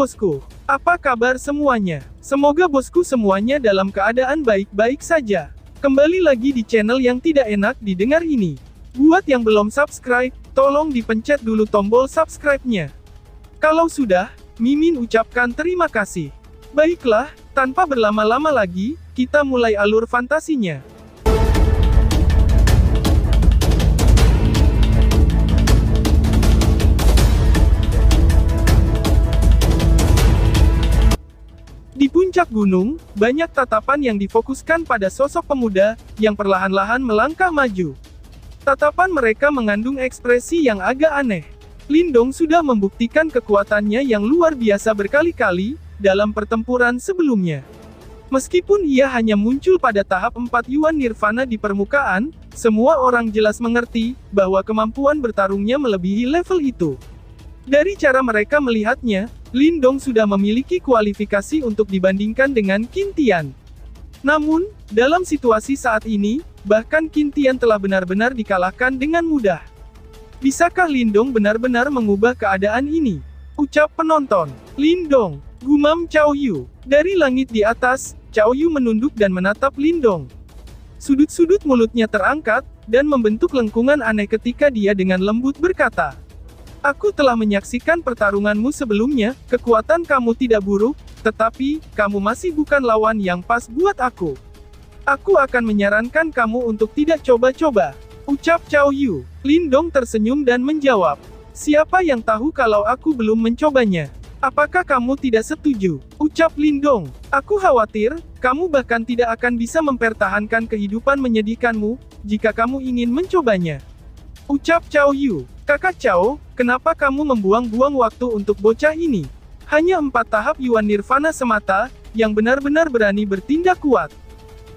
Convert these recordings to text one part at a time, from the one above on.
bosku. Apa kabar semuanya? Semoga bosku semuanya dalam keadaan baik-baik saja. Kembali lagi di channel yang tidak enak didengar ini. Buat yang belum subscribe, tolong dipencet dulu tombol subscribe-nya. Kalau sudah, Mimin ucapkan terima kasih. Baiklah, tanpa berlama-lama lagi, kita mulai alur fantasinya. Puncak gunung, banyak tatapan yang difokuskan pada sosok pemuda yang perlahan-lahan melangkah maju. Tatapan mereka mengandung ekspresi yang agak aneh. Lindong sudah membuktikan kekuatannya yang luar biasa berkali-kali dalam pertempuran sebelumnya. Meskipun ia hanya muncul pada tahap 4 Yuan Nirvana di permukaan, semua orang jelas mengerti bahwa kemampuan bertarungnya melebihi level itu. Dari cara mereka melihatnya, Lindong sudah memiliki kualifikasi untuk dibandingkan dengan Kintian. Namun, dalam situasi saat ini, bahkan Kintian telah benar-benar dikalahkan dengan mudah. Bisakah Lindong benar-benar mengubah keadaan ini? Ucap penonton. Lindong, gumam Cao Yu. Dari langit di atas, Cao Yu menunduk dan menatap Lindong. Sudut-sudut mulutnya terangkat, dan membentuk lengkungan aneh ketika dia dengan lembut berkata, Aku telah menyaksikan pertarunganmu sebelumnya, kekuatan kamu tidak buruk, tetapi, kamu masih bukan lawan yang pas buat aku. Aku akan menyarankan kamu untuk tidak coba-coba. Ucap Cao Yu. Lindong tersenyum dan menjawab. Siapa yang tahu kalau aku belum mencobanya? Apakah kamu tidak setuju? Ucap Lindong. Aku khawatir, kamu bahkan tidak akan bisa mempertahankan kehidupan menyedihkanmu, jika kamu ingin mencobanya. Ucap Cao Yu. Kakak Cao, kenapa kamu membuang-buang waktu untuk bocah ini? Hanya empat tahap Yuan Nirvana semata, yang benar-benar berani bertindak kuat.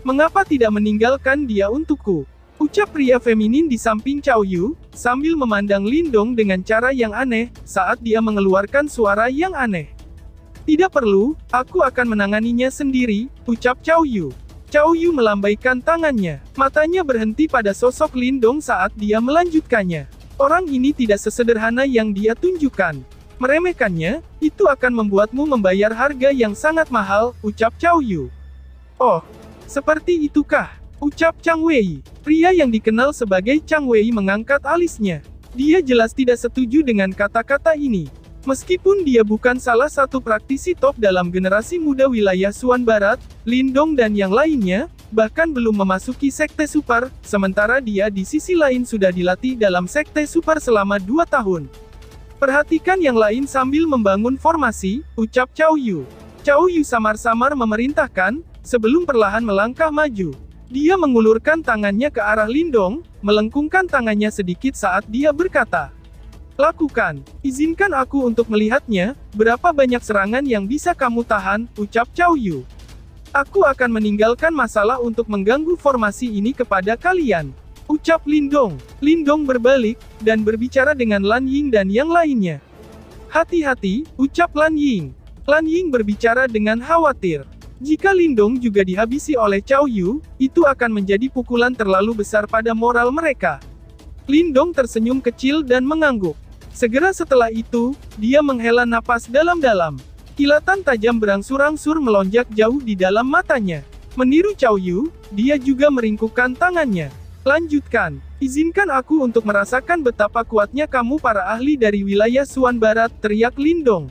Mengapa tidak meninggalkan dia untukku? Ucap pria feminin di samping Cao Yu, sambil memandang Lindong dengan cara yang aneh, saat dia mengeluarkan suara yang aneh. Tidak perlu, aku akan menanganinya sendiri, ucap Cao Yu. Cao Yu melambaikan tangannya. Matanya berhenti pada sosok Lindong saat dia melanjutkannya. Orang ini tidak sesederhana yang dia tunjukkan. Meremehkannya, itu akan membuatmu membayar harga yang sangat mahal, ucap Cao Yu. Oh, seperti itukah? Ucap Chang Wei. Pria yang dikenal sebagai Chang Wei mengangkat alisnya. Dia jelas tidak setuju dengan kata-kata ini. Meskipun dia bukan salah satu praktisi top dalam generasi muda wilayah Suan Barat, Lindong dan yang lainnya, bahkan belum memasuki sekte super, sementara dia di sisi lain sudah dilatih dalam sekte super selama dua tahun. Perhatikan yang lain sambil membangun formasi, ucap Cao Yu. Cao Yu samar-samar memerintahkan, sebelum perlahan melangkah maju. Dia mengulurkan tangannya ke arah Lindong, melengkungkan tangannya sedikit saat dia berkata, Lakukan, izinkan aku untuk melihatnya, berapa banyak serangan yang bisa kamu tahan, ucap Cao Yu. Aku akan meninggalkan masalah untuk mengganggu formasi ini kepada kalian. Ucap Lindong. Lindong berbalik, dan berbicara dengan Lan Ying dan yang lainnya. Hati-hati, ucap Lan Ying. Lan Ying berbicara dengan khawatir. Jika Lindong juga dihabisi oleh Cao Yu, itu akan menjadi pukulan terlalu besar pada moral mereka. Lindong tersenyum kecil dan mengangguk. Segera setelah itu, dia menghela napas dalam-dalam. Kilatan tajam berangsur-angsur melonjak jauh di dalam matanya. Meniru Cao Yu, dia juga meringkukkan tangannya. Lanjutkan, izinkan aku untuk merasakan betapa kuatnya kamu para ahli dari wilayah Suan Barat, teriak Lindong.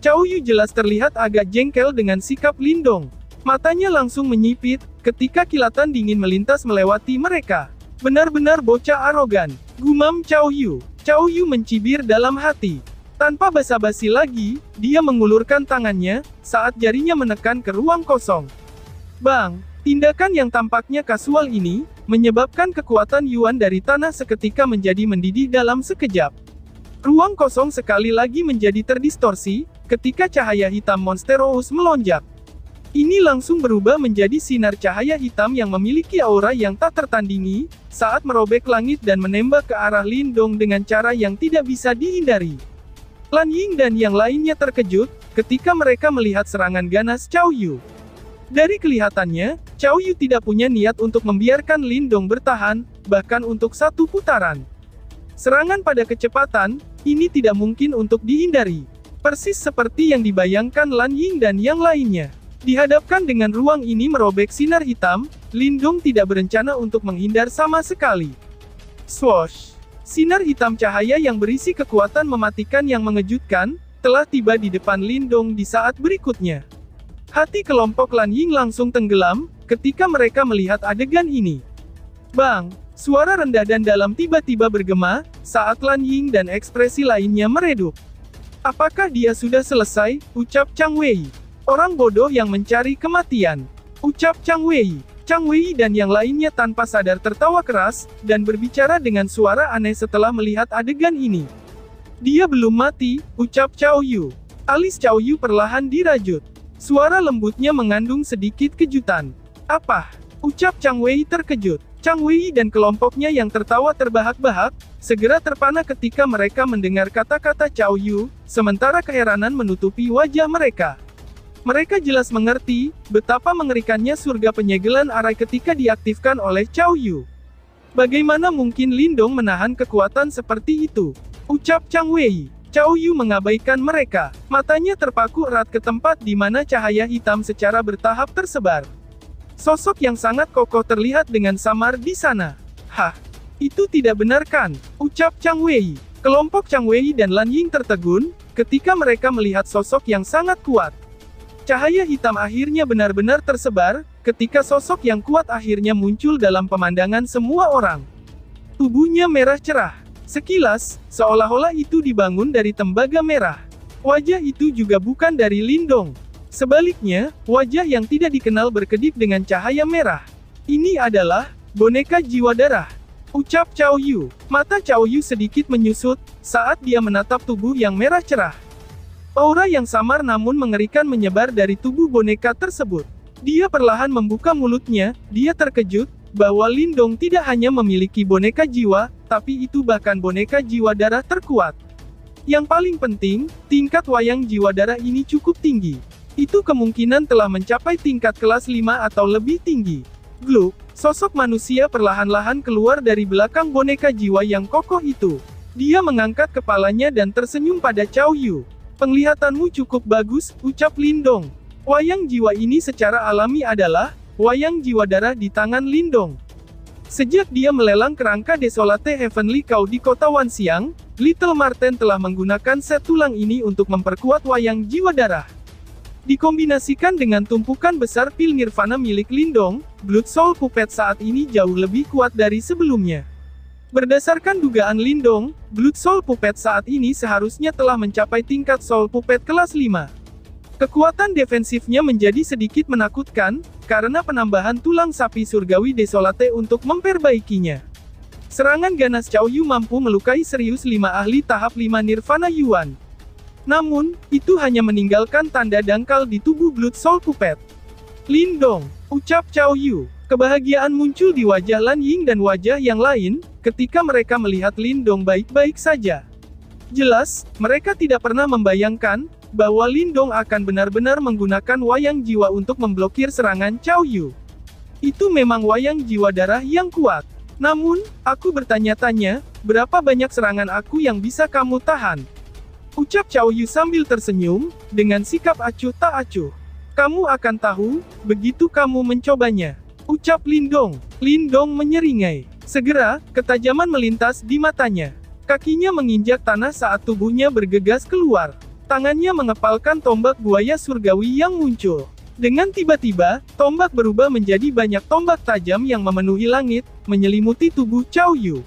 Cao Yu jelas terlihat agak jengkel dengan sikap Lindong. Matanya langsung menyipit, ketika kilatan dingin melintas melewati mereka. Benar-benar bocah arogan. Gumam Cao Yu. Cao Yu mencibir dalam hati. Tanpa basa-basi lagi, dia mengulurkan tangannya, saat jarinya menekan ke ruang kosong. Bang, tindakan yang tampaknya kasual ini, menyebabkan kekuatan Yuan dari tanah seketika menjadi mendidih dalam sekejap. Ruang kosong sekali lagi menjadi terdistorsi, ketika cahaya hitam Monsteros melonjak. Ini langsung berubah menjadi sinar cahaya hitam yang memiliki aura yang tak tertandingi, saat merobek langit dan menembak ke arah Lindong dengan cara yang tidak bisa dihindari. Lan Ying dan yang lainnya terkejut, ketika mereka melihat serangan ganas Cao Yu. Dari kelihatannya, Cao Yu tidak punya niat untuk membiarkan Lindong bertahan, bahkan untuk satu putaran. Serangan pada kecepatan, ini tidak mungkin untuk dihindari. Persis seperti yang dibayangkan Lan Ying dan yang lainnya. Dihadapkan dengan ruang ini merobek sinar hitam, Lindong tidak berencana untuk menghindar sama sekali. Swoosh! Sinar hitam cahaya yang berisi kekuatan mematikan yang mengejutkan, telah tiba di depan Lindong di saat berikutnya. Hati kelompok Lan Ying langsung tenggelam, ketika mereka melihat adegan ini. Bang! Suara rendah dan dalam tiba-tiba bergema, saat Lan Ying dan ekspresi lainnya meredup. Apakah dia sudah selesai? Ucap Chang Wei. Orang bodoh yang mencari kematian. Ucap Chang Wei. Chang Wei dan yang lainnya tanpa sadar tertawa keras, dan berbicara dengan suara aneh setelah melihat adegan ini. Dia belum mati, ucap Chao Yu. Alis Chao Yu perlahan dirajut. Suara lembutnya mengandung sedikit kejutan. Apa? Ucap Chang Wei terkejut. Chang Wei dan kelompoknya yang tertawa terbahak-bahak, segera terpana ketika mereka mendengar kata-kata Chao Yu, sementara keheranan menutupi wajah mereka. Mereka jelas mengerti, betapa mengerikannya surga penyegelan arai ketika diaktifkan oleh Chao Yu. Bagaimana mungkin Lindong menahan kekuatan seperti itu? Ucap Chang Wei. Chao Yu mengabaikan mereka. Matanya terpaku erat ke tempat di mana cahaya hitam secara bertahap tersebar. Sosok yang sangat kokoh terlihat dengan samar di sana. Hah? Itu tidak benar kan? Ucap Chang Wei. Kelompok Chang Wei dan Lan Ying tertegun, ketika mereka melihat sosok yang sangat kuat. Cahaya hitam akhirnya benar-benar tersebar, ketika sosok yang kuat akhirnya muncul dalam pemandangan semua orang. Tubuhnya merah cerah. Sekilas, seolah-olah itu dibangun dari tembaga merah. Wajah itu juga bukan dari Lindong. Sebaliknya, wajah yang tidak dikenal berkedip dengan cahaya merah. Ini adalah boneka jiwa darah. Ucap Chao Yu. Mata Chao Yu sedikit menyusut saat dia menatap tubuh yang merah cerah. Aura yang samar namun mengerikan menyebar dari tubuh boneka tersebut. Dia perlahan membuka mulutnya, dia terkejut, bahwa Lindong tidak hanya memiliki boneka jiwa, tapi itu bahkan boneka jiwa darah terkuat. Yang paling penting, tingkat wayang jiwa darah ini cukup tinggi. Itu kemungkinan telah mencapai tingkat kelas 5 atau lebih tinggi. Gluk, sosok manusia perlahan-lahan keluar dari belakang boneka jiwa yang kokoh itu. Dia mengangkat kepalanya dan tersenyum pada Chao Yu. Penglihatanmu cukup bagus, ucap Lindong. Wayang jiwa ini secara alami adalah, wayang jiwa darah di tangan Lindong. Sejak dia melelang kerangka Desolate Heavenly Cow di kota Wanxiang, Little Marten telah menggunakan set tulang ini untuk memperkuat wayang jiwa darah. Dikombinasikan dengan tumpukan besar pil nirvana milik Lindong, Blood Soul Puppet saat ini jauh lebih kuat dari sebelumnya. Berdasarkan dugaan Lindong, Blood Soul Puppet saat ini seharusnya telah mencapai tingkat Soul Puppet kelas 5. Kekuatan defensifnya menjadi sedikit menakutkan, karena penambahan tulang sapi surgawi desolate untuk memperbaikinya. Serangan ganas Chao Yu mampu melukai serius lima ahli tahap 5 Nirvana Yuan. Namun, itu hanya meninggalkan tanda dangkal di tubuh Blood Soul Puppet. Lindong, ucap Chao Yu. Kebahagiaan muncul di wajah Lan Ying dan wajah yang lain, ketika mereka melihat Lindong baik-baik saja. Jelas, mereka tidak pernah membayangkan, bahwa Lindong akan benar-benar menggunakan wayang jiwa untuk memblokir serangan Chao Yu. Itu memang wayang jiwa darah yang kuat. Namun, aku bertanya-tanya, berapa banyak serangan aku yang bisa kamu tahan? Ucap Chao Yu sambil tersenyum, dengan sikap acuh tak acuh. Kamu akan tahu, begitu kamu mencobanya. Ucap Lindong. Lindong menyeringai. Segera, ketajaman melintas di matanya. Kakinya menginjak tanah saat tubuhnya bergegas keluar. Tangannya mengepalkan tombak buaya surgawi yang muncul. Dengan tiba-tiba, tombak berubah menjadi banyak tombak tajam yang memenuhi langit, menyelimuti tubuh Chao Yu.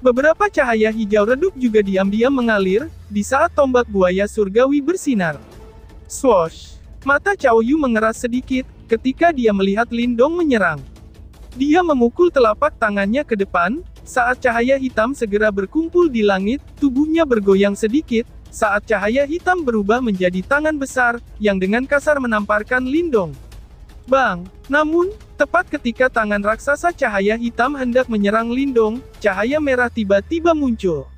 Beberapa cahaya hijau redup juga diam-diam mengalir, di saat tombak buaya surgawi bersinar. Swoosh! Mata Chao Yu mengeras sedikit, ketika dia melihat Lindong menyerang. Dia memukul telapak tangannya ke depan, saat cahaya hitam segera berkumpul di langit, tubuhnya bergoyang sedikit, saat cahaya hitam berubah menjadi tangan besar, yang dengan kasar menamparkan Lindong. Bang! Namun, tepat ketika tangan raksasa cahaya hitam hendak menyerang Lindong, cahaya merah tiba-tiba muncul.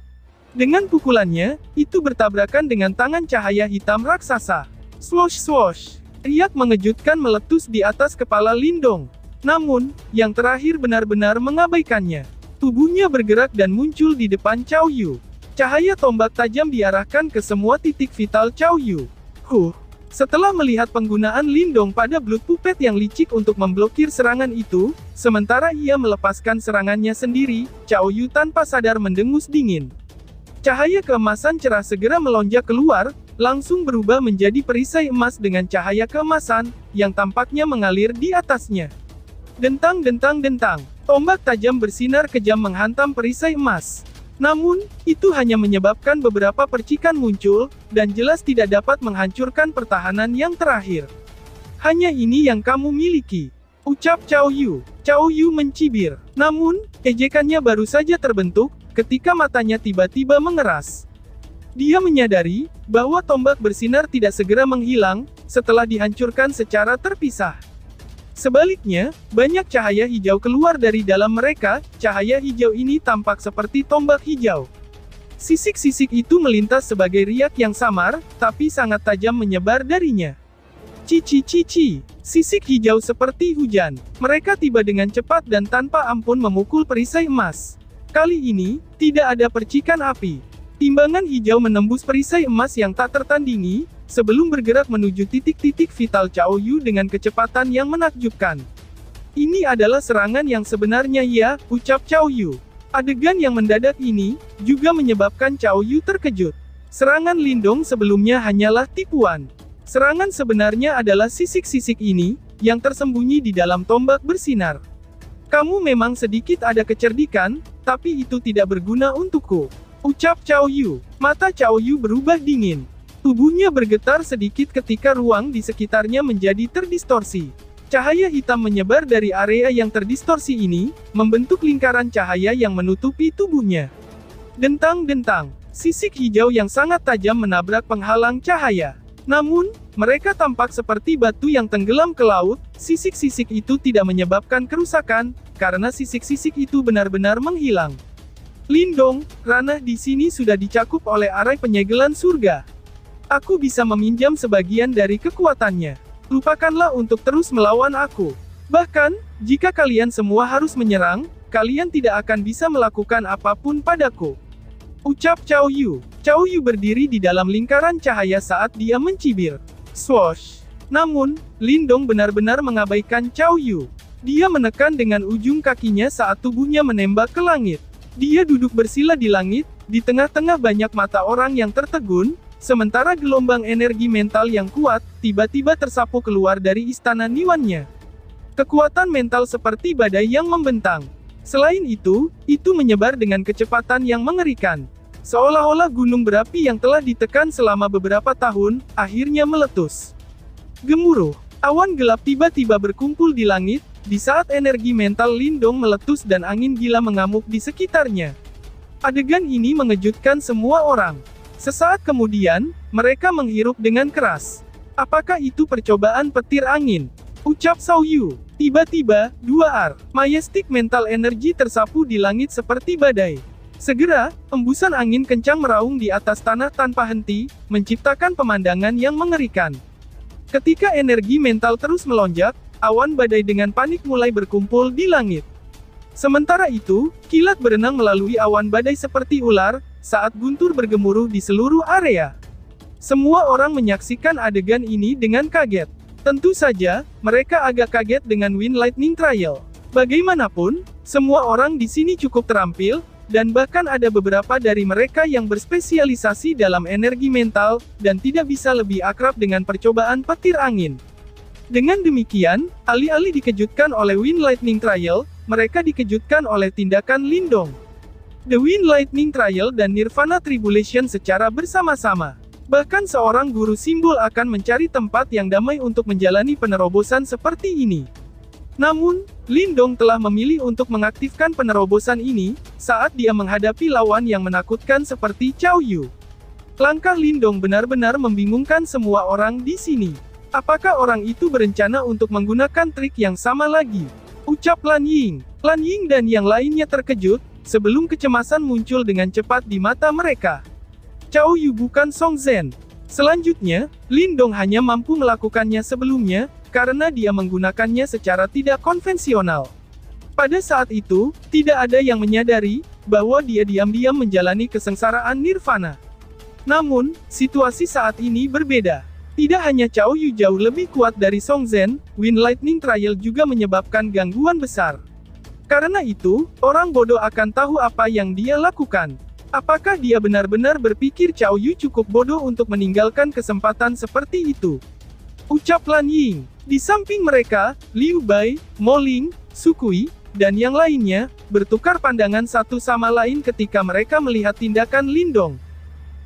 Dengan pukulannya, itu bertabrakan dengan tangan cahaya hitam raksasa. Swoosh swoosh! Riak mengejutkan meletus di atas kepala Lindong. Namun, yang terakhir benar-benar mengabaikannya. Tubuhnya bergerak dan muncul di depan Chao Yu. Cahaya tombak tajam diarahkan ke semua titik vital Chow Yu. Huh, setelah melihat penggunaan Lindong pada Blood Puppet yang licik untuk memblokir serangan itu, sementara ia melepaskan serangannya sendiri, Chow Yu tanpa sadar mendengus dingin. Cahaya keemasan cerah segera melonjak keluar, langsung berubah menjadi perisai emas dengan cahaya keemasan, yang tampaknya mengalir di atasnya. Dentang dentang dentang, tombak tajam bersinar kejam menghantam perisai emas. Namun, itu hanya menyebabkan beberapa percikan muncul, dan jelas tidak dapat menghancurkan pertahanan yang terakhir. Hanya ini yang kamu miliki. Ucap Cao Yu. Cao Yu mencibir. Namun, ejekannya baru saja terbentuk, ketika matanya tiba-tiba mengeras. Dia menyadari, bahwa tombak bersinar tidak segera menghilang, setelah dihancurkan secara terpisah. Sebaliknya, banyak cahaya hijau keluar dari dalam mereka, cahaya hijau ini tampak seperti tombak hijau. Sisik-sisik itu melintas sebagai riak yang samar, tapi sangat tajam menyebar darinya. Cici-cici, sisik hijau seperti hujan. Mereka tiba dengan cepat dan tanpa ampun memukul perisai emas. Kali ini, tidak ada percikan api. Timbangan hijau menembus perisai emas yang tak tertandingi, sebelum bergerak menuju titik-titik vital Cao Yu dengan kecepatan yang menakjubkan. Ini adalah serangan yang sebenarnya ya, ucap Cao Yu. Adegan yang mendadak ini, juga menyebabkan Cao Yu terkejut. Serangan Lindong sebelumnya hanyalah tipuan. Serangan sebenarnya adalah sisik-sisik ini, yang tersembunyi di dalam tombak bersinar. Kamu memang sedikit ada kecerdikan, tapi itu tidak berguna untukku. Ucap Cao Yu. Mata Cao Yu berubah dingin. Tubuhnya bergetar sedikit ketika ruang di sekitarnya menjadi terdistorsi. Cahaya hitam menyebar dari area yang terdistorsi ini, membentuk lingkaran cahaya yang menutupi tubuhnya. Dentang-dentang, sisik hijau yang sangat tajam menabrak penghalang cahaya. Namun, mereka tampak seperti batu yang tenggelam ke laut, sisik-sisik itu tidak menyebabkan kerusakan, karena sisik-sisik itu benar-benar menghilang. Lindong, ranah di sini sudah dicakup oleh arai penyegelan surga. Aku bisa meminjam sebagian dari kekuatannya. Lupakanlah untuk terus melawan aku. Bahkan, jika kalian semua harus menyerang, kalian tidak akan bisa melakukan apa pun padaku. Ucap Cao Yu. Cao Yu berdiri di dalam lingkaran cahaya saat dia mencibir. Swoosh. Namun, Lindong benar-benar mengabaikan Cao Yu. Dia menekan dengan ujung kakinya saat tubuhnya menembak ke langit. Dia duduk bersila di langit, di tengah-tengah banyak mata orang yang tertegun, Sementara gelombang energi mental yang kuat, tiba-tiba tersapu keluar dari istana Niwannya. Kekuatan mental seperti badai yang membentang. Selain itu, itu menyebar dengan kecepatan yang mengerikan. Seolah-olah gunung berapi yang telah ditekan selama beberapa tahun, akhirnya meletus. Gemuruh, awan gelap tiba-tiba berkumpul di langit, di saat energi mental Lindong meletus dan angin gila mengamuk di sekitarnya. Adegan ini mengejutkan semua orang. Sesaat kemudian, mereka menghirup dengan keras. Apakah itu percobaan petir angin? Ucap Sao Yu. Tiba-tiba, dua ar, majestic mental energi tersapu di langit seperti badai. Segera, embusan angin kencang meraung di atas tanah tanpa henti, menciptakan pemandangan yang mengerikan. Ketika energi mental terus melonjak, awan badai dengan panik mulai berkumpul di langit. Sementara itu, kilat berenang melalui awan badai seperti ular, saat guntur bergemuruh di seluruh area. Semua orang menyaksikan adegan ini dengan kaget. Tentu saja, mereka agak kaget dengan Wind Lightning Trial. Bagaimanapun, semua orang di sini cukup terampil, dan bahkan ada beberapa dari mereka yang berspesialisasi dalam energi mental, dan tidak bisa lebih akrab dengan percobaan petir angin. Dengan demikian, alih-alih dikejutkan oleh Wind Lightning Trial, mereka dikejutkan oleh tindakan Lindong. The Wind Lightning Trial dan Nirvana Tribulation secara bersama-sama. Bahkan seorang guru simbol akan mencari tempat yang damai untuk menjalani penerobosan seperti ini. Namun, Lindong telah memilih untuk mengaktifkan penerobosan ini, saat dia menghadapi lawan yang menakutkan seperti Cao Yu. Langkah Lindong benar-benar membingungkan semua orang di sini. Apakah orang itu berencana untuk menggunakan trik yang sama lagi? Ucap Lan Ying. Lan Ying dan yang lainnya terkejut, sebelum kecemasan muncul dengan cepat di mata mereka. Cao Yu bukan Song Zhen. Selanjutnya, Lin Dong hanya mampu melakukannya sebelumnya, karena dia menggunakannya secara tidak konvensional. Pada saat itu, tidak ada yang menyadari, bahwa dia diam-diam menjalani kesengsaraan nirvana. Namun, situasi saat ini berbeda. Tidak hanya Cao Yu jauh lebih kuat dari Song Zhen, Wind Lightning Trial juga menyebabkan gangguan besar. Karena itu, orang bodoh akan tahu apa yang dia lakukan. Apakah dia benar-benar berpikir Cao Yu cukup bodoh untuk meninggalkan kesempatan seperti itu? Ucap Lan Ying. Di samping mereka, Liu Bai, Mo Ling, Sukui, dan yang lainnya, bertukar pandangan satu sama lain ketika mereka melihat tindakan Lindong.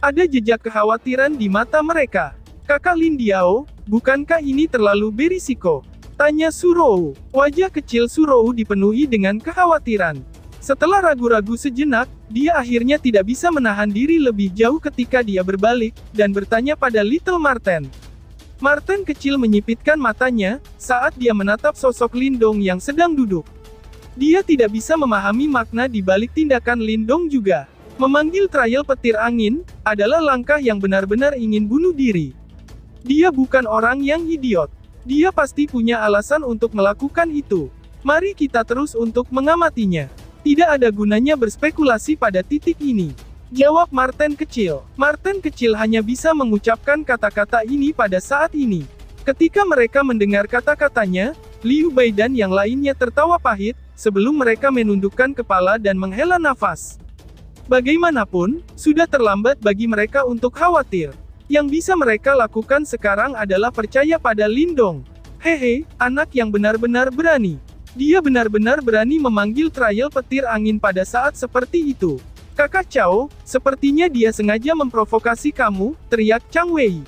Ada jejak kekhawatiran di mata mereka. Kakak Lin Diao, bukankah ini terlalu berisiko? Tanya Surou. Wajah kecil Surou dipenuhi dengan kekhawatiran. Setelah ragu-ragu sejenak, dia akhirnya tidak bisa menahan diri lebih jauh ketika dia berbalik, dan bertanya pada Little Marten. Martin kecil menyipitkan matanya, saat dia menatap sosok Lindong yang sedang duduk. Dia tidak bisa memahami makna di balik tindakan Lindong juga. Memanggil trial petir angin, adalah langkah yang benar-benar ingin bunuh diri. Dia bukan orang yang idiot. Dia pasti punya alasan untuk melakukan itu. Mari kita terus untuk mengamatinya. Tidak ada gunanya berspekulasi pada titik ini. Jawab Martin kecil. Martin kecil hanya bisa mengucapkan kata-kata ini pada saat ini. Ketika mereka mendengar kata-katanya, Liu Bei dan yang lainnya tertawa pahit, sebelum mereka menundukkan kepala dan menghela nafas. Bagaimanapun, sudah terlambat bagi mereka untuk khawatir. Yang bisa mereka lakukan sekarang adalah percaya pada Lindong. Hehe, anak yang benar-benar berani. Dia benar-benar berani memanggil trial petir angin pada saat seperti itu. Kakak Chao, sepertinya dia sengaja memprovokasi kamu, teriak Chang Wei.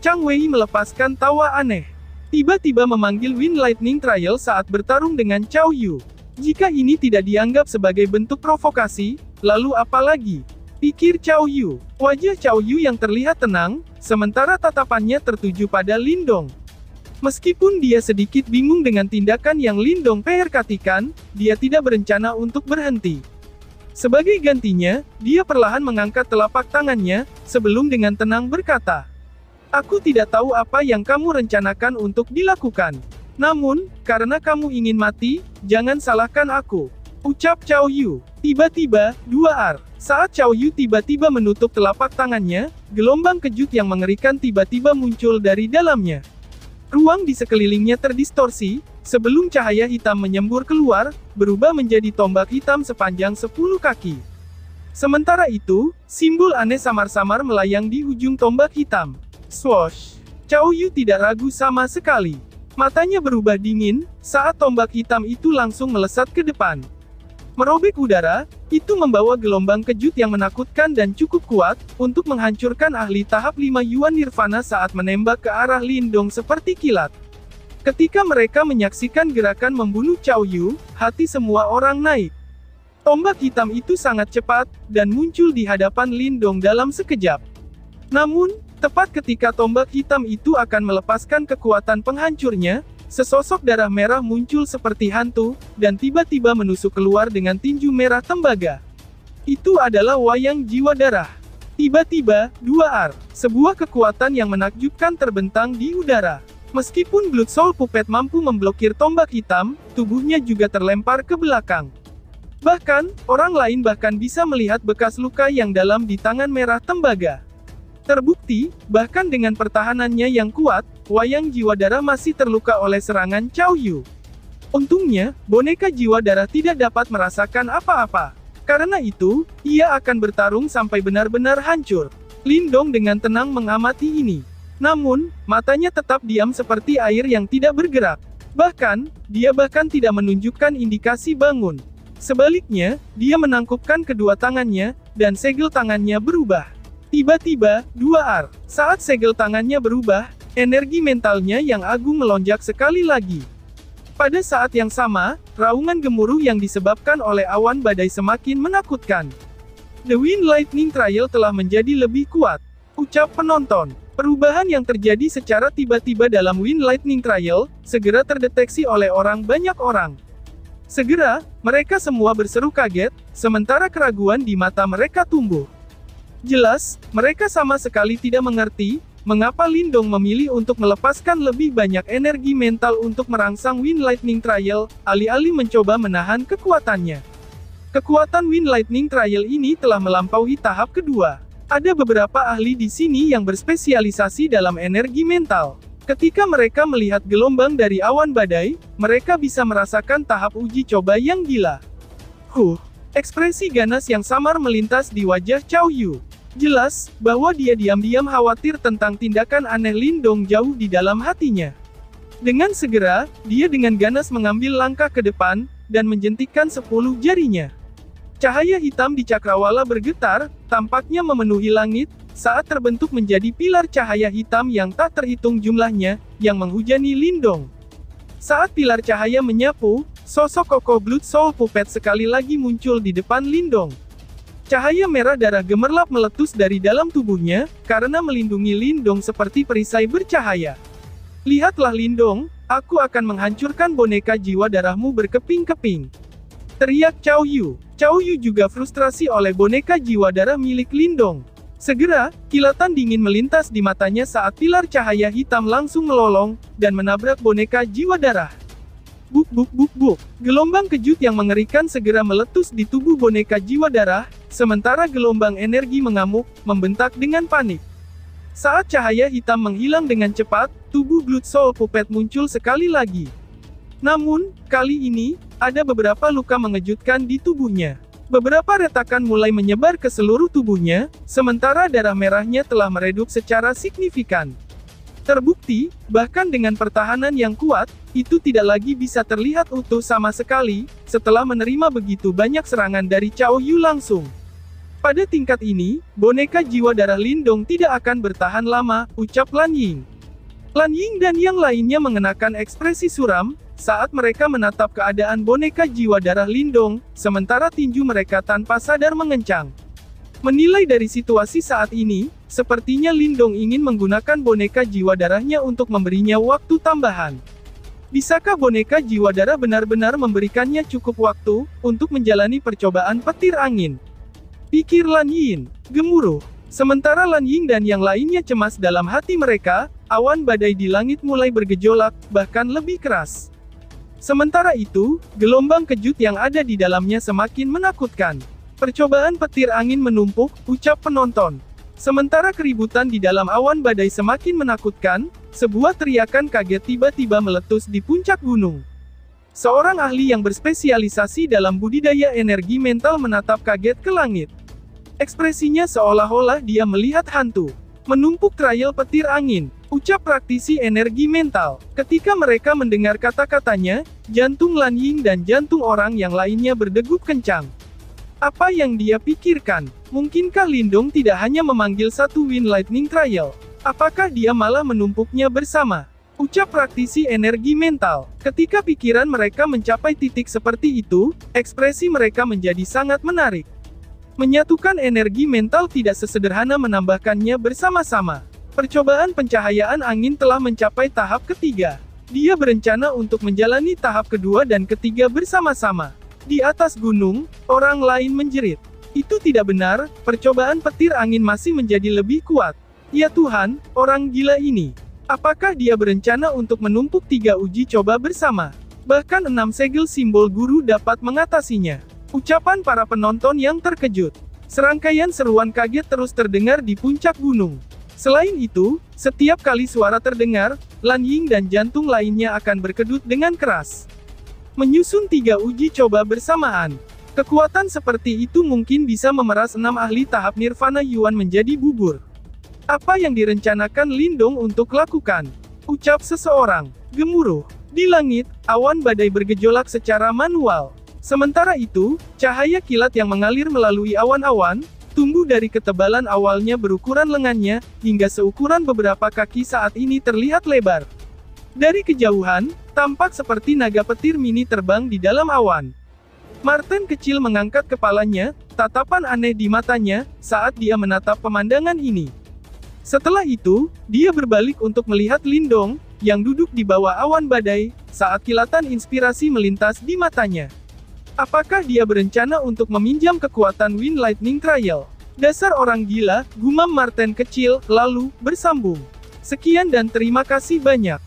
Chang Wei melepaskan tawa aneh. Tiba-tiba memanggil Wind Lightning Trial saat bertarung dengan Chao Yu. Jika ini tidak dianggap sebagai bentuk provokasi, lalu apa lagi? Pikir Chao Yu. Wajah Chao Yu yang terlihat tenang, sementara tatapannya tertuju pada Lindong. Meskipun dia sedikit bingung dengan tindakan yang Lindong perhatikan, dia tidak berencana untuk berhenti. Sebagai gantinya, dia perlahan mengangkat telapak tangannya, sebelum dengan tenang berkata, Aku tidak tahu apa yang kamu rencanakan untuk dilakukan. Namun, karena kamu ingin mati, jangan salahkan aku. Ucap Cao Yu. Tiba-tiba, dua ar. Saat Cao Yu tiba-tiba menutup telapak tangannya, gelombang kejut yang mengerikan tiba-tiba muncul dari dalamnya. Ruang di sekelilingnya terdistorsi, Sebelum cahaya hitam menyembur keluar, berubah menjadi tombak hitam sepanjang 10 kaki. Sementara itu, simbol aneh samar-samar melayang di ujung tombak hitam. Swoosh! Cao Yu tidak ragu sama sekali. Matanya berubah dingin, saat tombak hitam itu langsung melesat ke depan. Merobek udara, itu membawa gelombang kejut yang menakutkan dan cukup kuat, untuk menghancurkan ahli tahap 5 Yuan Nirvana saat menembak ke arah Lindong seperti kilat. Ketika mereka menyaksikan gerakan membunuh Cao Yu, hati semua orang naik. Tombak hitam itu sangat cepat, dan muncul di hadapan Lindong dalam sekejap. Namun, tepat ketika tombak hitam itu akan melepaskan kekuatan penghancurnya, sesosok darah merah muncul seperti hantu, dan tiba-tiba menusuk keluar dengan tinju merah tembaga. Itu adalah wayang jiwa darah. Tiba-tiba, dua ar, sebuah kekuatan yang menakjubkan terbentang di udara. Meskipun Blood Soul Puppet mampu memblokir tombak hitam, tubuhnya juga terlempar ke belakang. Bahkan, orang lain bahkan bisa melihat bekas luka yang dalam di tangan merah tembaga. Terbukti, bahkan dengan pertahanannya yang kuat, wayang jiwa darah masih terluka oleh serangan Cao Yu. Untungnya, boneka jiwa darah tidak dapat merasakan apa-apa. Karena itu, ia akan bertarung sampai benar-benar hancur. Lindong dengan tenang mengamati ini. Namun, matanya tetap diam seperti air yang tidak bergerak. Bahkan, dia bahkan tidak menunjukkan indikasi bangun. Sebaliknya, dia menangkupkan kedua tangannya, dan segel tangannya berubah. Tiba-tiba, dua ar. Saat segel tangannya berubah, energi mentalnya yang agung melonjak sekali lagi. Pada saat yang sama, raungan gemuruh yang disebabkan oleh awan badai semakin menakutkan. The Wind Lightning Trial telah menjadi lebih kuat. Ucap penonton. Perubahan yang terjadi secara tiba-tiba dalam Wind Lightning Trial, segera terdeteksi oleh orang banyak orang. Segera, mereka semua berseru kaget, sementara keraguan di mata mereka tumbuh. Jelas, mereka sama sekali tidak mengerti, mengapa Lindong memilih untuk melepaskan lebih banyak energi mental untuk merangsang Wind Lightning Trial, alih-alih mencoba menahan kekuatannya. Kekuatan Wind Lightning Trial ini telah melampaui tahap kedua. Ada beberapa ahli di sini yang berspesialisasi dalam energi mental. Ketika mereka melihat gelombang dari awan badai, mereka bisa merasakan tahap uji coba yang gila. Huh, ekspresi ganas yang samar melintas di wajah Chow Yu. Jelas, bahwa dia diam-diam khawatir tentang tindakan aneh Lindong jauh di dalam hatinya. Dengan segera, dia dengan ganas mengambil langkah ke depan, dan menjentikkan sepuluh jarinya. Cahaya hitam di cakrawala bergetar, tampaknya memenuhi langit, saat terbentuk menjadi pilar cahaya hitam yang tak terhitung jumlahnya, yang menghujani Lindong. Saat pilar cahaya menyapu, sosok Koko Blood Soul Puppet sekali lagi muncul di depan Lindong. Cahaya merah darah gemerlap meletus dari dalam tubuhnya, karena melindungi Lindong seperti perisai bercahaya. Lihatlah Lindong, aku akan menghancurkan boneka jiwa darahmu berkeping-keping. Teriak Chow Yu. Chow Yu juga frustrasi oleh boneka jiwa darah milik Lindong. Segera, kilatan dingin melintas di matanya saat pilar cahaya hitam langsung melolong, dan menabrak boneka jiwa darah. Buk buk buk buk. Gelombang kejut yang mengerikan segera meletus di tubuh boneka jiwa darah, sementara gelombang energi mengamuk, membentak dengan panik. Saat cahaya hitam menghilang dengan cepat, tubuh Blood Soul Puppet muncul sekali lagi. Namun, kali ini, ada beberapa luka mengejutkan di tubuhnya. Beberapa retakan mulai menyebar ke seluruh tubuhnya, sementara darah merahnya telah meredup secara signifikan. Terbukti, bahkan dengan pertahanan yang kuat, itu tidak lagi bisa terlihat utuh sama sekali, setelah menerima begitu banyak serangan dari Cao Yu langsung. Pada tingkat ini, boneka jiwa darah Lindong tidak akan bertahan lama, ucap Lan Ying. Lan Ying dan yang lainnya mengenakan ekspresi suram, saat mereka menatap keadaan boneka jiwa darah Lindong, sementara tinju mereka tanpa sadar mengencang. Menilai dari situasi saat ini, sepertinya Lindong ingin menggunakan boneka jiwa darahnya untuk memberinya waktu tambahan. Bisakah boneka jiwa darah benar-benar memberikannya cukup waktu untuk menjalani percobaan petir angin? Pikir Lan Yin, gemuruh. Sementara Lan Ying dan yang lainnya cemas dalam hati mereka, awan badai di langit mulai bergejolak, bahkan lebih keras. Sementara itu, gelombang kejut yang ada di dalamnya semakin menakutkan. Percobaan petir angin menumpuk, ucap penonton. Sementara keributan di dalam awan badai semakin menakutkan, sebuah teriakan kaget tiba-tiba meletus di puncak gunung. Seorang ahli yang berspesialisasi dalam budidaya energi mental menatap kaget ke langit. Ekspresinya seolah-olah dia melihat hantu. Menumpuk trial petir angin, Ucap praktisi energi mental. Ketika mereka mendengar kata-katanya, jantung Lan Ying dan jantung orang yang lainnya berdegup kencang. Apa yang dia pikirkan? Mungkinkah Lindong tidak hanya memanggil satu Wind Lightning Trial? Apakah dia malah menumpuknya bersama? Ucap praktisi energi mental. Ketika pikiran mereka mencapai titik seperti itu, ekspresi mereka menjadi sangat menarik. Menyatukan energi mental tidak sesederhana menambahkannya bersama-sama. Percobaan pencahayaan angin telah mencapai tahap ketiga. Dia berencana untuk menjalani tahap kedua dan ketiga bersama-sama. Di atas gunung, orang lain menjerit. Itu tidak benar, percobaan petir angin masih menjadi lebih kuat. Ya Tuhan, orang gila ini. Apakah dia berencana untuk menumpuk tiga uji coba bersama? Bahkan enam segel simbol guru dapat mengatasinya. Ucapan para penonton yang terkejut. Serangkaian seruan kaget terus terdengar di puncak gunung. Selain itu, setiap kali suara terdengar, Lan Ying dan jantung lainnya akan berkedut dengan keras. Menyusun tiga uji coba bersamaan. Kekuatan seperti itu mungkin bisa memeras enam ahli tahap Nirvana Yuan menjadi bubur. Apa yang direncanakan Lindong untuk lakukan? Ucap seseorang. Gemuruh. Di langit, awan badai bergejolak secara manual. Sementara itu, cahaya kilat yang mengalir melalui awan-awan, tumbuh dari ketebalan awalnya berukuran lengannya, hingga seukuran beberapa kaki saat ini terlihat lebar. Dari kejauhan, tampak seperti naga petir mini terbang di dalam awan. Martin kecil mengangkat kepalanya, tatapan aneh di matanya, saat dia menatap pemandangan ini. Setelah itu, dia berbalik untuk melihat Lindong, yang duduk di bawah awan badai, saat kilatan inspirasi melintas di matanya. Apakah dia berencana untuk meminjam kekuatan Wind Lightning Trial? Dasar orang gila, gumam Martin kecil, lalu, bersambung. Sekian dan terima kasih banyak.